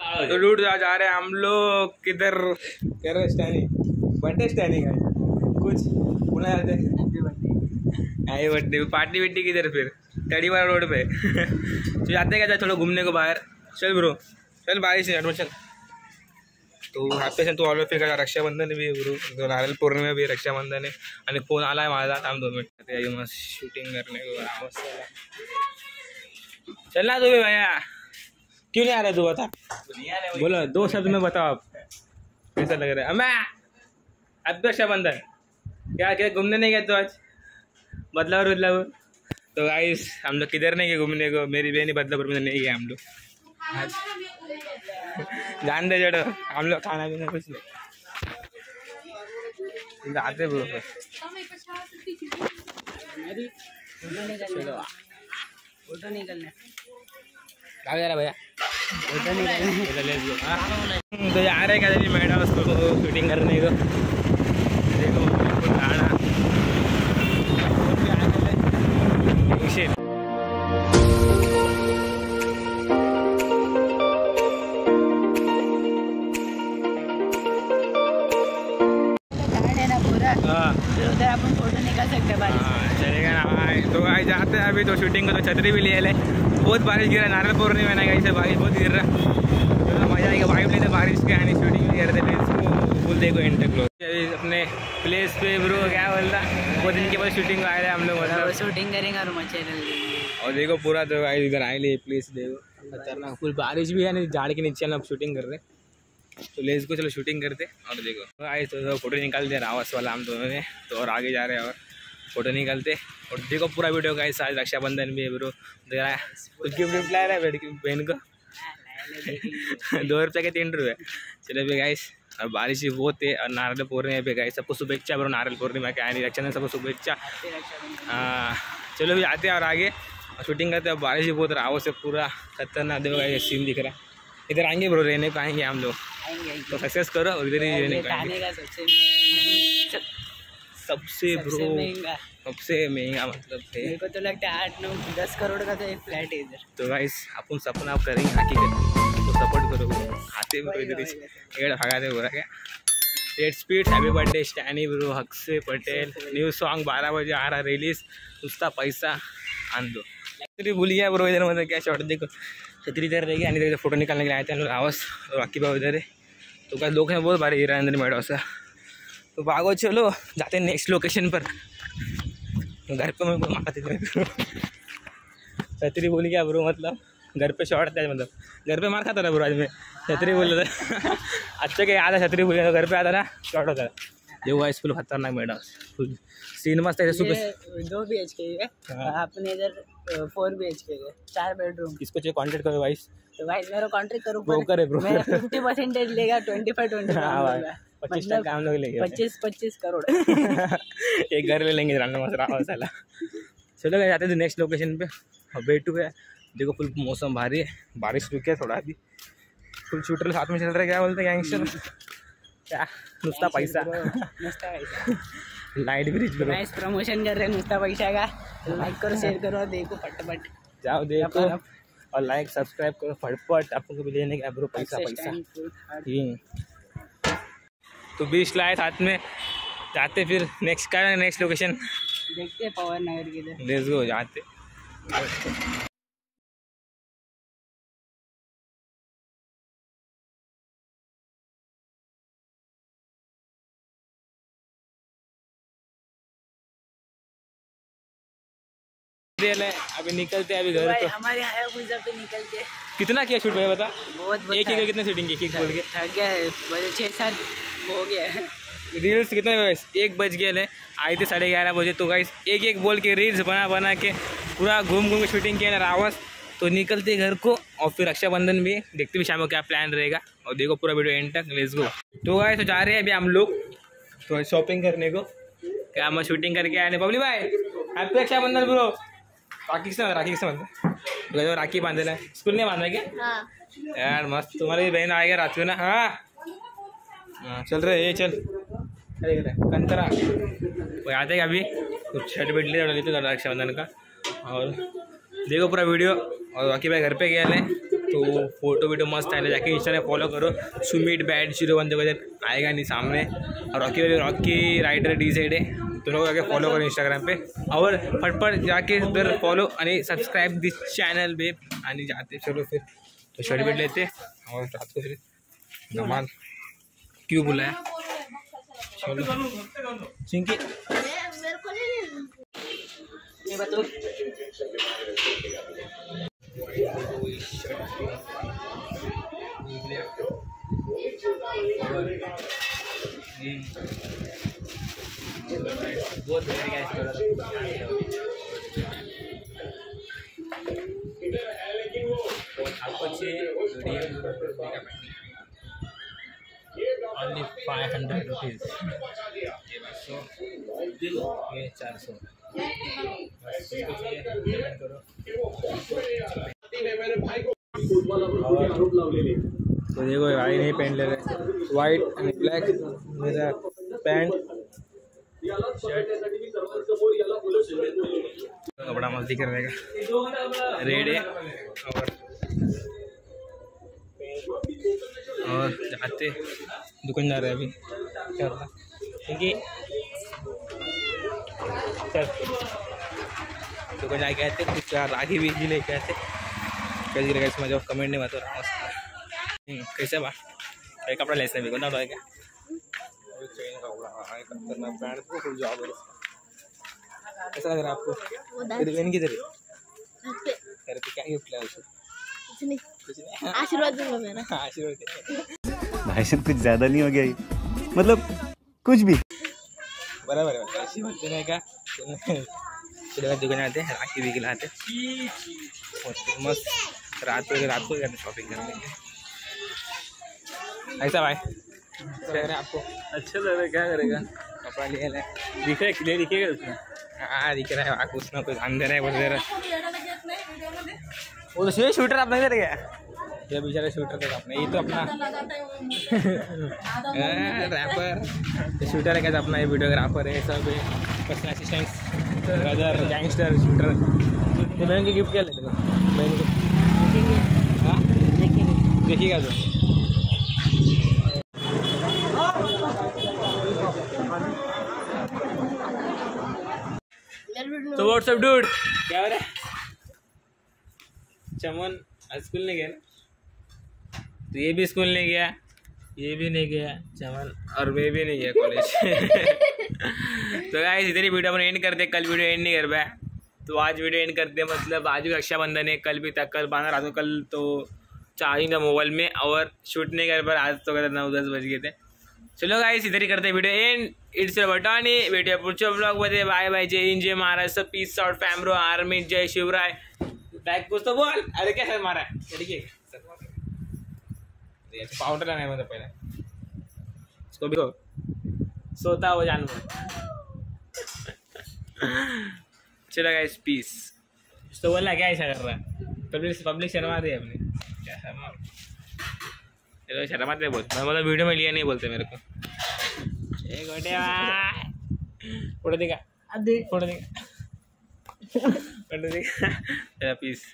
तो लूट जा जा रहे हैं हम लोग किधर? कह रहे स्टैनिंग बर्थडे स्टैनिंग है। कुछ आई बर्थडे पार्टी विट्टी किधर फिर? तड़ी वाला रोड पे। तो जाते क्या? थोड़ा घूमने को बाहर। चल ब्रो चल बारिश है चल तो हॅपी असेल तू ऑल फिर रक्षाबंधन बी ब्रो तो नारळ पौर्णिमा भी रक्षाबंधन आहे आणि फ़ोन आलाय माझा थांब दोन मिनिट ये मस्त शूटिंग करने को आवाज़ आला. चल ना तुम्ही भैया। क्यों नहीं आ रहा तू बता? बोलो, दो शब्द में बताओ आप। कैसा लग रहा है? अब तो रक्षाबंधन क्या क्या, घूमने नहीं गए तो आज? बदलापुर बदलापुर तो गाइस हम लोग किधर नहीं गए घूमने को? मेरी बहन बदलापुर में नहीं गए हम लोग। जान दे जड़ो, हम लोग खाना पीना कुछ नहीं। जाते चलो फ़ोटो निकलने। रहा भैया. हाँ? तो जा रहे क्या मैडम उसको शूटिंग करने को। देखो उधर अपन फ़ोटो निकाल सकते हैं चलेगा ना तो जाते हैं अभी तो शूटिंग को तो छतरी भी ले ले। बहुत बारिश गिर रहा है नारियल पूर्णिमा में ना से बारिश बहुत गिर रहा। है तो मज़ा आएगा वाइब लेते बारिश के आने शूटिंग भी कर रहे थे इसको फुल देखो इंटर क्लोज अभी अपने प्लेस पे ब्रो क्या बोल रहा? बहुत दिन के बाद शूटिंग आए थे हम लोग मतलब। शूटिंग करेंगे और मचे और देखो पूरा तो भाई इधर आए लिए प्लेस देखो। खतरनाक फुल बारिश भी है ना झाड़ के नीचे हम शूटिंग कर रहे तो लेस को चलो शूटिंग करते और देखो। तो आए तो फ़ोटो निकालते रावस वाला हम दोनों ने तो और आगे जा रहे हैं और। फ़ोटो निकालते। और देखो पूरा वीडियो का आज रक्षाबंधन भी है ब्रो। दे रहा है कुछ गिफ्ट विफ्ट ला रहा है बहन को? दो रुपये के तीन रुपये। चलो भी गाइस और बारिश भी बहुत है और नारियल पूर्णिमा पे गाइस सबको शुभेच्छा ब्रो नारियल पूर्णिमा के आने रक्षाबंधन सबको शुभेच्छा। हाँ, चलो भी आते हैं और आगे। और शूटिंग करते हैं बारिश भी बहुत रावत से पूरा खतरनाक। देखो ये सीन दिख रहा है। इधर आएँगे ब्रो रहने को आएँगे हम लोग। तो सक्सेस करो और इधर ही रहने को आएँगे। सबसे ब्रो महँगा। सबसे महँगा मतलब है। मेरे को तो लगता है आठ नौ दस करोड़ का तो एक फ्लैट है इधर। तो गाइस अपन सपना आप करेंगे हकीकत तो सपोर्ट करो आते ब्रो इधर एड भगाते बोला क्या? Eight speed happy birthday Stanny bro हक से पटेल न्यू सॉन्ग बारह बजे आ रहा रिलीज़ उसका पैसा आन दो। छतरी भूल गया ब्रो इधर मतलब क्या शॉट देखो। छतरी इधर रहेगी आणि फ़ोटो निकालने के लिए आए थे लोग आवास और बाकी भाव इधर है। तो क्या लोग हैं बहुत बारे गिरा अंदर मैडम सा तो भागो चलो जाते हैं नेक्स्ट लोकेशन पर। घर पे मेरे को मारते थे छतरी बोली क्या ब्रो मतलब? घर पे शॉर्ट था मतलब। घर पे मार खाता था ब्रो आज मैं। छतरी बोल रहा था। अच्छा के याद है छतरी बोली तो घर पे आता ना शॉर्ट होता देखो गाइस फुल खतरनाक मैडम। फुल सीन मस्त है सुपर दो बी एच के है। अपने इधर फोर बी एच के है। चार बेडरूम इसको चाहिए कांटेक्ट करो गाइस तो भाई मेरा कॉन्ट्रैक्ट करो Broker है, broker। मेरा फिफ्टी परसेंटेज लेगा ट्वेंटी फाइव ट्वेंटी पच्चीस मतलब टका हम लोग लेंगे पच्चीस पच्चीस करोड़। एक घर ले लेंगे मसाला चलो गए जाते थे नेक्स्ट लोकेशन पे। और बेटू है। देखो फुल मौसम भारी है। बारिश रुकी है थोड़ा अभी। फुल शूटर साथ में चल रहे क्या बोलते हैं गैंगस्टर क्या? नुस्ता पैसा। नुसता पैसा। लाइट ब्रिज पे नाइस प्रमोशन कर रहे हैं नुसता पैसा का। लाइक करो शेयर करो देखो फटाफट। जाओ देखो। और लाइक सब्सक्राइब करो फटफट। आपको भी लेने का ब्रो पैसा पैसा। तो बीस लाए साथ में जाते फिर नेक्स्ट का नेक्स्ट लोकेशन देखते पवन नगर की लेट्स गो जाते। है अभी निकलते हैं अभी घर तो। हमारे पे निकल के कितना किया शूट भैया बता? बहुत एक एक कितने शूटिंग की एक एक बोल के? थक गया है छः सात हो गया है। रील्स कितने बजे? एक बज गए ले। आए थे साढ़े ग्यारह बजे तो गाइस एक एक बोल के रील्स बना बना के पूरा घूम घूम के शूटिंग किया ना रावस। तो निकलते घर को और फिर रक्षाबंधन भी देखते भी शाम को क्या प्लान रहेगा। और देखो पूरा वीडियो एंड तक लेट्स गो तो गाइस तो जा रहे हैं अभी हम लोग। तो शॉपिंग करने को। क्या हम शूटिंग करके आए बबली भाई हैप्पी रक्षाबंधन ब्रो राखी से राखी से मतलब राखी बांधना है स्कूल नहीं बांधा क्या? यार मस्त। तुम्हारी बहन आएगा रात में ना। हाँ हाँ। चल रहे ये चल। कंतरा वो आते हैं अभी? कुछ शर्ट बेट ले लेते रक्षाबंधन का। और देखो पूरा वीडियो। और बाकी भाई घर पे गया ले तो फ़ोटो वीडियो मस्त आए जाके इंस्टा फॉलो करो। सुमित बैट ज़ीरो वन देखो आएगा नहीं सामने। और रॉकी वाले रॉकी राइडर डी साइड है। तो लोग जाके फॉलो करो इंस्टाग्राम पे। और फटफट जाके उधर फॉलो आणि सब्सक्राइब दिस चैनल पे। आणि जाते, चलो फिर। तो शर्ट वेट लेते और रात को फिर नमाज़। क्यों बुलाया? चलो। चिंकी। ये बताओ। बहुत हंड्रेड रुपीज़ ये बस सौ ये चार सौ तो देखो, भाई नहीं पहन ले रहे। वाइट एंड ब्लैक मेरा पैंट कपड़ा मस्ती करने का। रेड है। और और जाते। दुकान जा रहे हैं अभी। क्या होता क्योंकि चल। दुकान जाके आते कुछ रागी भी जी लेके आते कैसे लगा इसमें जो कमेंट नहीं बता रहा मस्त कैसे बा ये कपड़ा ले सकते को ना है कैसा लग रहा है आपको? किधर है घर पे। क्या गिफ्ट लाया उसे आशीर्वाद दूँगा मेरा। आशीर्वाद भाई कुछ ज़्यादा नहीं हो गया ये। मतलब कुछ भी। बराबर है बराबर आशीर्वाद देने का चलो दुकान आते हैं राखी भी खिलाते और फिर मस्त रात को रात को शॉपिंग करने के ऐसा भाई क्या करें आपको? अच्छा लग रहा है क्या करेगा? कपड़ा लिया ले। दिख रहा है क्लियर दिखेगा उसमें? हाँ दिख रहा है आपको उसमें कुछ अंदर है बोल दे रहा वो तो शूटर आप नहीं गया ये बेचारे शूटर थे अपने ये तो अपना रैपर शूटर है कैसे अपना ये वीडियोग्राफर है सब personal assistant brother gangster shooter तो बहन की गिफ्ट क्या लेते हो बहन को। हाँ? देखिएगा तो। तो व्हाट्सअप डूड क्या हो रहा है? चमन स्कूल नहीं गया ना? तो ये भी स्कूल नहीं गया। ये भी नहीं गया। चमन और मैं भी नहीं गया कॉलेज तो गाइस इधर ही वीडियो अपन एंड करते कल वीडियो एंड नहीं कर पाया तो आज वीडियो एंड करते मतलब आज भी रक्षाबंधन है। कल भी तक कल बांधा रात कल तो चार्जिंग था मोबाइल में और शूट नहीं कर पाया आज तो कहते नौ दस बज गए थे। चलो गाइस इधर ही करते वीडियो एंड इट्स बटानी भेटूया पुढच्या ब्लॉगमध्ये बाय बाय जय हिंद जय महाराष्ट्र पीस आउट फॅमरो आर्मी जय शिवराय बॅक कुछ तो बोल। अरे क्या सर मारा है? ठीक है पाउडर लाना है मतलब पहले। इसको भी सोता हो जानवर। चलो गाइस पीस तो बोलना क्या ऐसा कर रहा है? पब्लिक पब्लिक शर्मा दे अपनी क्या शर्मा? चलो शर्माते बहुत मैं मतलब वीडियो में लिया नहीं बोलते मेरे को। फ़ोटो दिखा। फ़ोटो दिखा। फ़ोटो दिखा। पीस